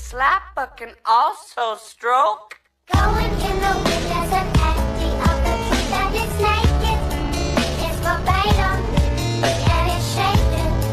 slap but can also stroke.